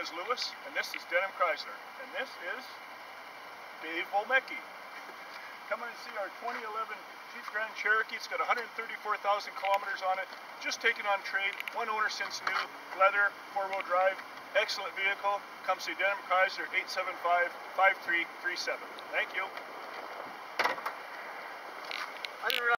is Lewis, and this is Denham Chrysler, and this is Dave Volmecki. Come and see our 2011 Jeep Grand Cherokee. It's got 134,000 kilometers on it, just taken on trade, one owner since new, leather, four-wheel drive, excellent vehicle. Come see Denham Chrysler, 875-5337. Thank you.